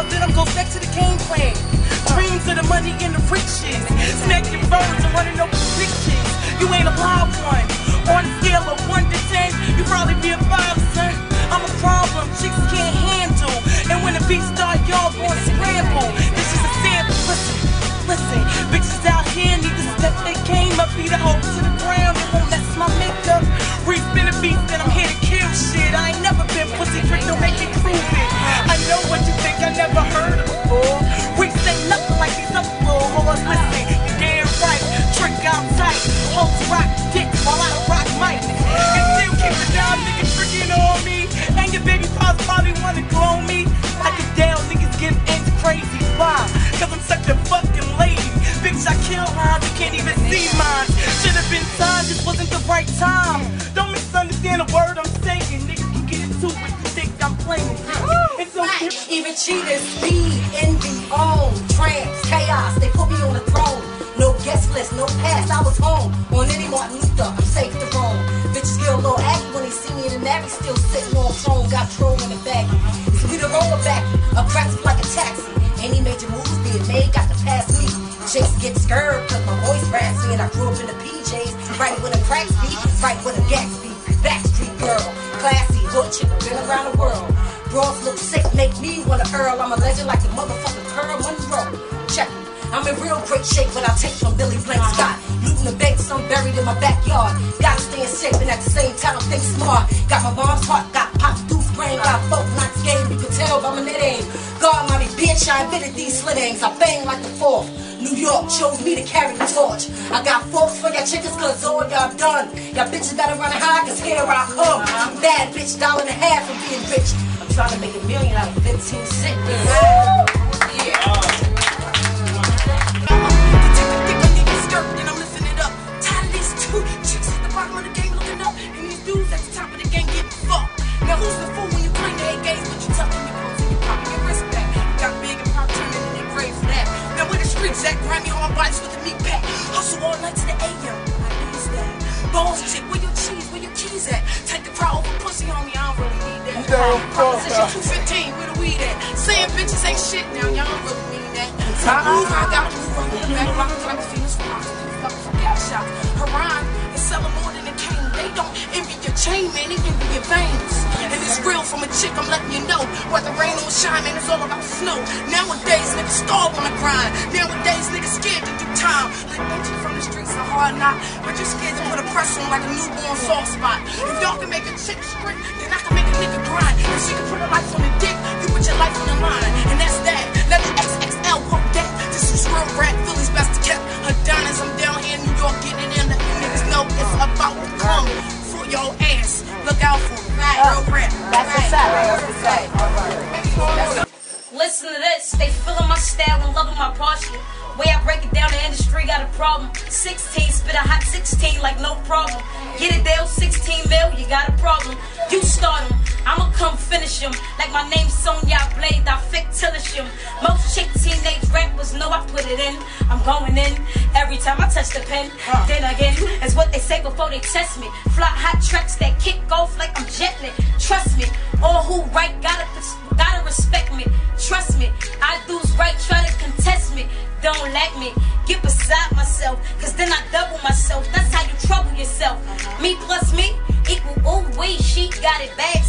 all of them goes back to the game plan. Dreams of the money and the riches. Smack your birds and running over pictures. You ain't a wild one. On a scale of 1 to 10, you probably be a 5, son. I'm a problem chicks can't handle. And when the beat start, y'all gonna scramble. This is a sample. Listen, listen. Bitches out here need to step their game up. Beat the hope to the Even cheaters, speed, envy, own, trance, chaos. They put me on the throne. No guest list, no pass. I was home. On any Martin Luther, I'm safe to roam. Bitches get a little aggy when they see me in the Navy, still sitting on throne. Got troll in the baggy. So we the roller back, aggressive like a taxi. Any major moves being made, got to pass me. Chicks get scared cause my voice raspy and I grew up in the PJs. Right with a crack beat, right with a Gatsby. Backstreet girl, classy, hood been around the world. Bras look sick, earl. I'm a legend like the motherfucking Pearl Monroe. Check it. I'm in real great shape when I take from Billy Blank Scott. Looting the banks, I'm buried in my backyard. Gotta stay in shape and at the same time think smart. Got my mom's heart, got pop deuce brain, got folk knots game. You can tell by my knit aim. God, mommy, bitch, I invented these slit. I bang like the fourth. New York chose me to carry the torch. I got forks for y'all chickens cause oh, all y'all done. Y'all bitches better run high cause here I come. Bad bitch, dollar and a half for being rich. I'm trying to make a million out of 15 cents. Hard bodies with the meat pack. Hustle all night to the AM. I need that. Balls chick, where your cheese, where your keys at? Take the crowd over pussy, homie, I don't really need that. Proposition 215, where the weed at? Saying bitches ain't shit now, y'all don't really mean that. So move, I gotta move, I'm in the back, rockin' like a Venus Fox. Fucking for gas shots. Her rhyme is selling more than a cane. They don't envy your chain, man, they envy your veins. And it's real from a chick, I'm letting you know. Whether rain or shine, man, it's all about snow. Nowadays, niggas starve on the grind. Nowadays, niggas scared to do time. Like entry from the streets a hard knock. But you're scared to put a press on like a newborn soft spot. If y'all can make a chick straight, then I can make a nigga grind. If she can put her life on the dick, you put your life on the line. And that's that. Listen to this, they feeling my style and loving my posture. Way I break it down, the industry got a problem. 16, spit a hot 16 like no problem. Get it deal, 16 mil, you got a problem. You start 'em, I'ma come finish 'em. Like my name's Sonya Blade, I fictilish 'em. Most chick teenage rappers know I put it in. I'm going in every time I touch the pen. Then again, it's what they say before they test me. Fly hot tracks that kick off like I'm Jet Li. Trust me, all who right gotta, gotta respect me. Trust me, I do's right, try to contest me. Don't let me get beside myself, cause then I double myself. That's how you trouble yourself. Uh-huh. Me plus me equal oh wait, she got it bad.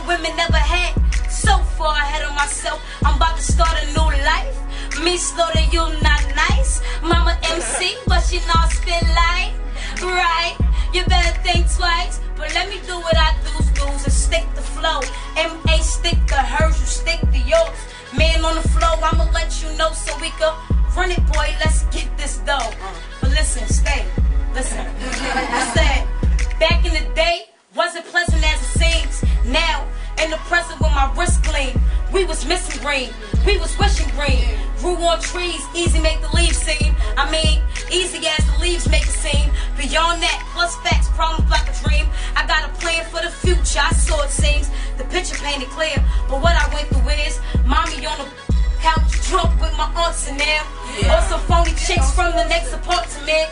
Women never had. So far ahead of myself, I'm about to start a new life. Me slow to you, not nice. Mama MC, but she not spit light. Right, you better think twice. But let me do what I do, do's and stick the flow. M.A. stick to hers, you stick to yours. Man on the flow, I'ma let you know so we can run it, boy. Let's get this dough. But listen, stay. Listen. I said, back in the day, wasn't pleasant as it seems. In the present with my wrist clean, we was missing green. We was wishing green. Grew on trees, easy make the leaves seem. I mean, easy as the leaves make it seem. Beyond that, plus facts, problems like a dream. I got a plan for the future, I saw it seems. The picture painted clear, but what I went through is mommy on the couch drunk with my aunts of phony chicks from the next apartment.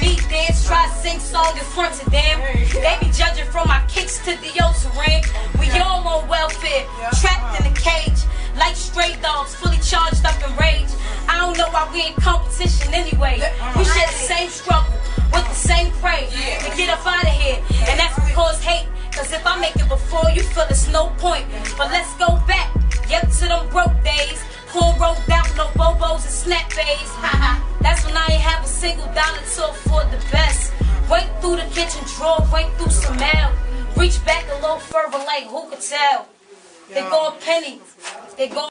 Me dance, try sing song in front of them. They be judging from my kicks to the deodorant. We all on welfare, trapped in a cage. Like stray dogs, fully charged up in rage. I don't know why we in competition anyway. We share the same struggle with the same prey. We get up out of here, and that's because hate. Cause if I make it before you feel it's no point. But let's go back, yep, to them broke days. Corn rolled out, no bobos and snap bays. That's when I ain't have a single dollar to afford the best. Went through the kitchen drawer, went through some mail. Reach back a little further, like who could tell? They go a penny, they go.